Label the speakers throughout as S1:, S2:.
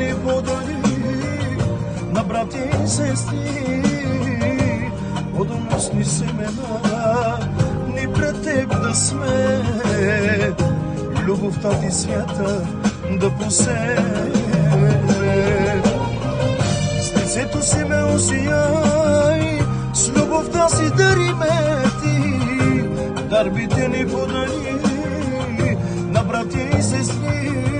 S1: ни подари на брати и сестри. Плодоносни семена ни пред теб да сме, любовта ти свята да посеме. С лицето си ме осияй, с любовта си дари ме ти, дарбите ни подари на брати и сестри.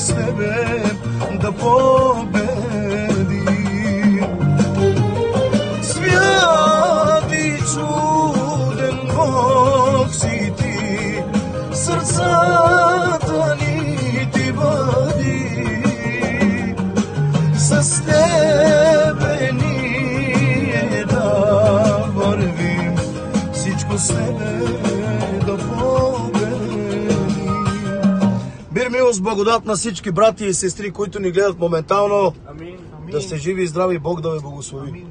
S1: sebep da pobedi. Svijati čuden Bog si ti Srca ta da sve Милост, благодат на всички брати и сестри, които ни гледат моментално.
S2: Амин.
S1: Да сте живи и здрави, Бог да ви благослови.